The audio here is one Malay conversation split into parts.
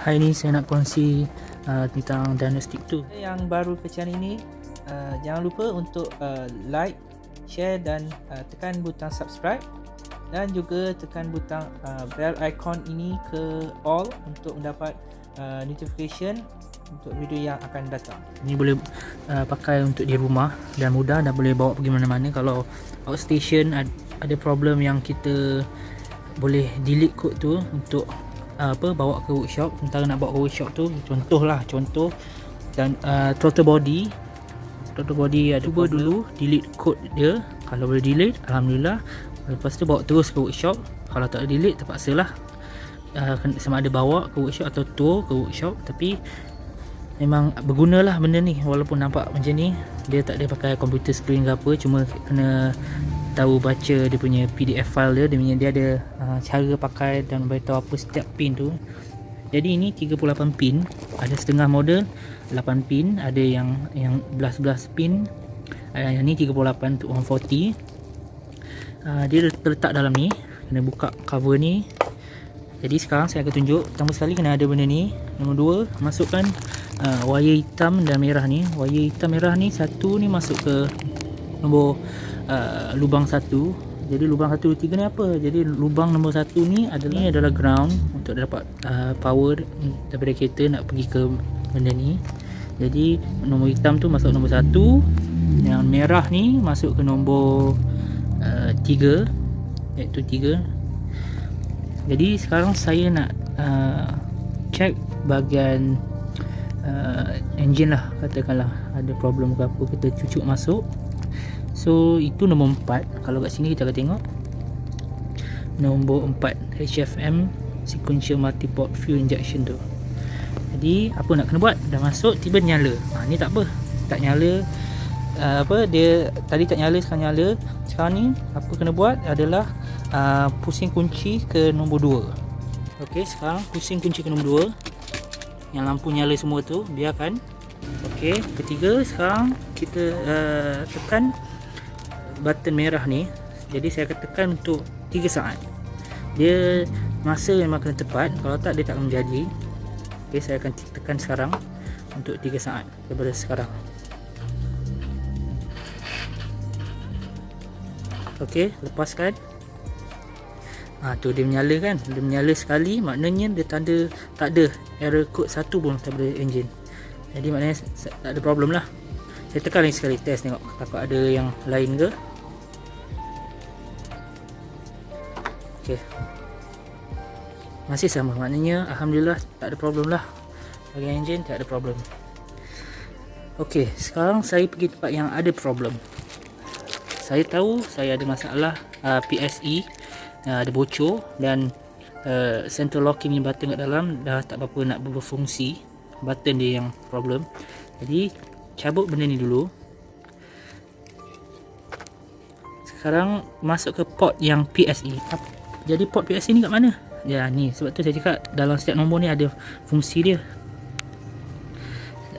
Hari ni saya nak kongsi uh, tentang diagnostik tu. Yang baru ke channel ini, uh, jangan lupa untuk uh, like, share dan uh, tekan butang subscribe dan juga tekan butang uh, bell icon ini ke all untuk mendapat uh, notification untuk video yang akan datang. Ini boleh uh, pakai untuk di rumah dan mudah dan boleh bawa pergi mana-mana kalau outstation ad, ada problem yang kita boleh delete kod tu untuk uh, apa bawa ke workshop. Sementara nak bawa ke workshop tu contohlah contoh dan uh, throttle body. Throttle body ada cuba dulu delete kod dia. Kalau boleh delete alhamdulillah. Lepas tu bawa terus ke workshop. Kalau tak delete terpaksalah. Uh, sama ada bawa ke workshop atau tour ke workshop. Tapi memang bergunalah benda ni. Walaupun nampak macam ni dia tak ada pakai komputer screen ke apa. Cuma kena tahu baca dia punya PDF file dia dia, punya, dia ada uh, cara pakai dan beritahu apa setiap pin tu. Jadi ini 38 pin ada setengah model 8 pin ada yang yang belas-belas pin uh, yang ni 38 untuk 140 uh, dia terletak dalam ni kena buka cover ni. Jadi sekarang saya akan tunjuk pertama sekali kena ada benda ni. Nombor dua masukkan uh, wire hitam dan merah ni. Wire hitam merah ni satu ni masuk ke nombor uh, lubang satu. Jadi lubang satu tiga ni apa? Jadi lubang nombor satu ni adalah ni adalah ground untuk dapat uh, power daripada kereta nak pergi ke benda ni. Jadi nombor hitam tu masuk nombor satu. Yang merah ni masuk ke nombor uh, tiga. Iaitu tiga. Jadi sekarang saya nak uh, check bahagian uh, engine lah katakanlah. Ada problem ke apa kita cucuk masuk so itu nombor 4 kalau kat sini kita akan tengok. Nombor 4 HFM sequential multiport fuel injection tu. Jadi apa nak kena buat? Dah masuk tiba nyala. Ha, ni tak apa. Tak nyala. Uh, apa dia tadi tak nyala sekarang nyala. Sekarang ni apa kena buat adalah uh, pusing kunci ke nombor 2 ok sekarang pusing kunci ke nombor 2 yang lampu nyala semua tu biarkan. Ok ketiga sekarang kita uh, tekan button merah ni jadi saya akan tekan untuk 3 saat. Dia masa memang kena tepat kalau tak dia tak akan menjadi. Ok saya akan tekan sekarang untuk 3 saat daripada sekarang. Ok lepaskan. Ha, tu dia menyala kan? Dia menyala sekali Maknanya dia tanda Tak ada error code satu pun Daripada engine. Jadi maknanya Tak ada problem lah. Saya tekan lagi sekali Test tengok Takut ada yang lain ke Okay Masih sama. Maknanya Alhamdulillah Tak ada problem lah. Bagi engine Tak ada problem. Okay Sekarang saya pergi tempat yang ada problem. Saya tahu Saya ada masalah uh, PSE uh, ada bocor dan uh, central locking ni button kat dalam dah tak apa-apa nak berfungsi. Button dia yang problem. Jadi cabut benda ni dulu. Sekarang masuk ke port yang PSE jadi port PSE ni kat mana? Ya ni. Sebab tu saya cakap dalam setiap nombor ni ada fungsi dia.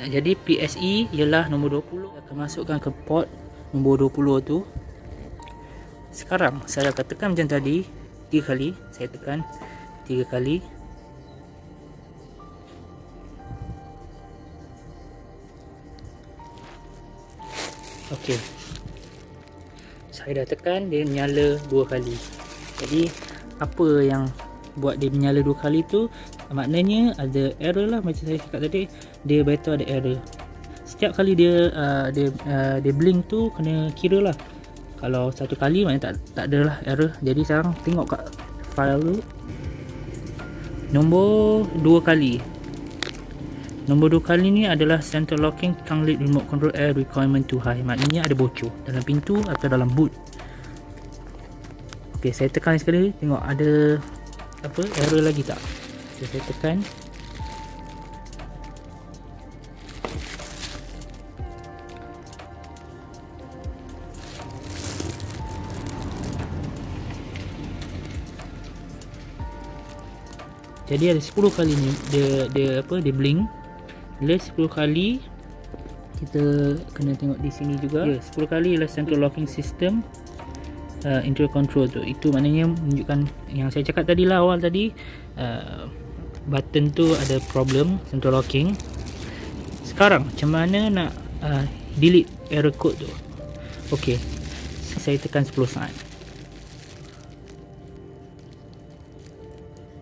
Jadi PSE ialah nombor 20 akan masukkan ke port nombor 20 tu. Sekarang saya akan tekan macam tadi tiga kali. Saya tekan tiga kali. Okey. Saya dah tekan dia menyala dua kali. Jadi apa yang buat dia menyala dua kali tu maknanya ada error lah. Macam saya cakap tadi dia better ada error. Setiap kali dia uh, dia uh, dia blink tu kena kira lah. Kalau satu kali maknanya tak tak adalah error. Jadi sekarang tengok kat file tu. Nombor dua kali. Nombor dua kali ni adalah center locking tongue lid remote control air requirement too high. Maknanya ada bocor dalam pintu atau dalam boot ok saya tekan sekali tengok ada apa error lagi tak? Okay, saya tekan. Jadi ada 10 kali ni dia dia apa dia blink. Bila 10 kali kita kena tengok di sini juga. Ya yeah, 10 kali ialah central locking system uh, interior control tu. Itu maknanya menunjukkan yang saya cakap tadi lah awal tadi uh, button tu ada problem sentuh locking. Sekarang macam mana nak uh, delete error code tu? Ok saya tekan 10 saat.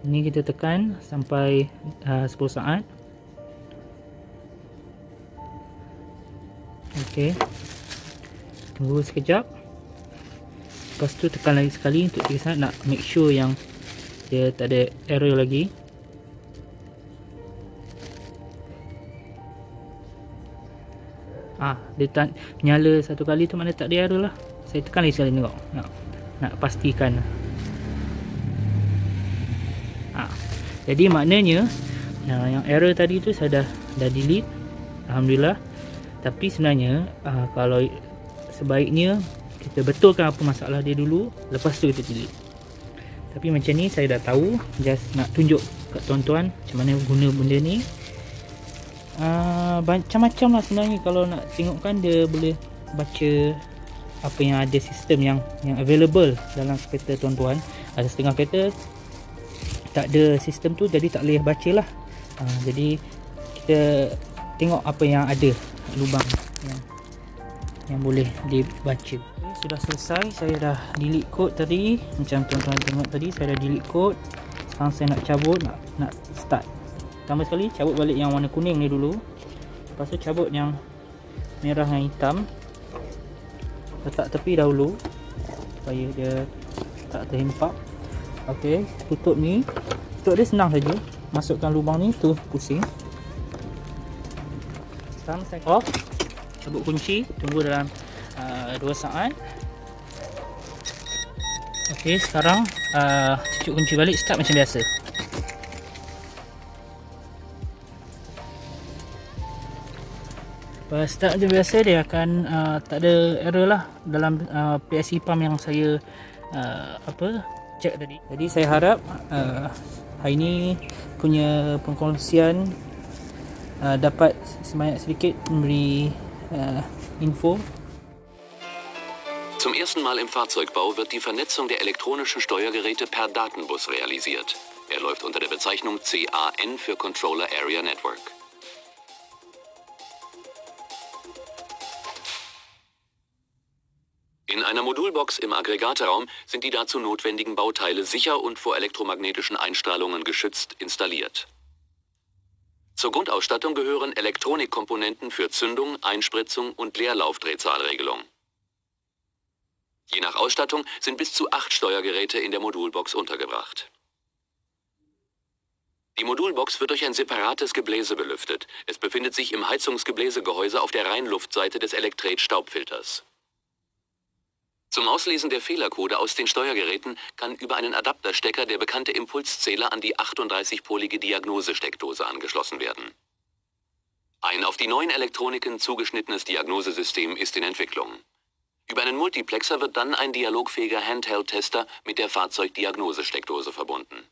Ni kita tekan sampai uh, 10 saat. Ok tunggu sekejap lepas tu tekan lagi sekali untuk 3 saat nak make sure yang dia tak ada error lagi. Ah dia tak nyala satu kali tu mana tak ada error lah. Saya tekan lagi sekali tengok. Nak, nak pastikan. Ah jadi maknanya ah, yang error tadi tu saya dah dah delete. Alhamdulillah. Tapi sebenarnya ah, kalau sebaiknya kita betulkan apa masalah dia dulu lepas tu kita delete tapi macam ni saya dah tahu just nak tunjuk kat tuan-tuan macam mana guna benda ni. Uh, macam-macam lah sebenarnya kalau nak tengokkan dia boleh baca apa yang ada sistem yang yang available dalam kereta tuan-tuan. Ada setengah kereta tak ada sistem tu jadi tak boleh baca lah. Uh, jadi kita tengok apa yang ada lubang yang, yang boleh dibaca. Okay, sudah selesai. Saya dah delete code tadi. Macam tuan-tuan tengok tadi saya dah delete code. Sekarang saya nak cabut nak, nak start. Pertama sekali cabut balik yang warna kuning ni dulu. Lepas tu cabut yang merah yang hitam. Letak tepi dahulu Supaya dia tak terhempak. Ok, tutup ni. Tutup dia senang saja. Masukkan lubang ni, tu pusing. Sekarang saya off Cabut kunci, tunggu dalam 2 uh, saat Ok, sekarang uh, cucuk kunci balik, start macam biasa Lepas start je biasa dia akan uh, tak ada error lah dalam uh, PSC pump yang saya uh, apa check tadi. Jadi saya harap uh, hari ni punya pengkongsian uh, dapat sebanyak sedikit memberi uh, info. Zum ersten Mal im Fahrzeugbau wird die Vernetzung der elektronischen Steuergeräte per Datenbus realisiert. Er läuft unter der Bezeichnung CAN für Controller Area Network. In einer Modulbox im Aggregatraum sind die dazu notwendigen Bauteile sicher und vor elektromagnetischen Einstrahlungen geschützt installiert. Zur Grundausstattung gehören Elektronikkomponenten für Zündung, Einspritzung und Leerlaufdrehzahlregelung. Je nach Ausstattung sind bis zu acht Steuergeräte in der Modulbox untergebracht. Die Modulbox wird durch ein separates Gebläse belüftet. Es befindet sich im Heizungsgebläsegehäuse auf der Reinluftseite des Elektret-Staubfilters. Zum Auslesen der Fehlercode aus den Steuergeräten kann über einen Adapterstecker der bekannte Impulszähler an die 38-polige Diagnosesteckdose angeschlossen werden. Ein auf die neuen Elektroniken zugeschnittenes Diagnosesystem ist in Entwicklung. Über einen Multiplexer wird dann ein dialogfähiger Handheld-Tester mit der Fahrzeugdiagnosesteckdose verbunden.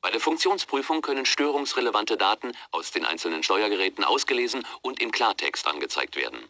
Bei der Funktionsprüfung können störungsrelevante Daten aus den einzelnen Steuergeräten ausgelesen und im Klartext angezeigt werden.